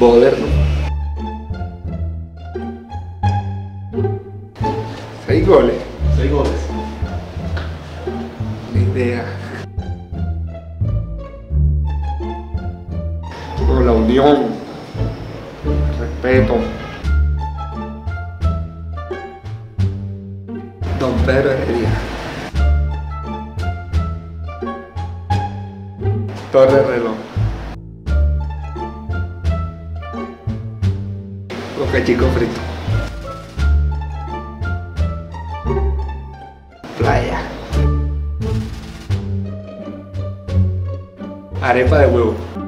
Moderno. Seis goles. Seis goles. Ni idea. Con la unión. Respeto. Don Pedro Heredia. Torre Reloj. Boca Chico Frito. Playa. Arepa de huevo.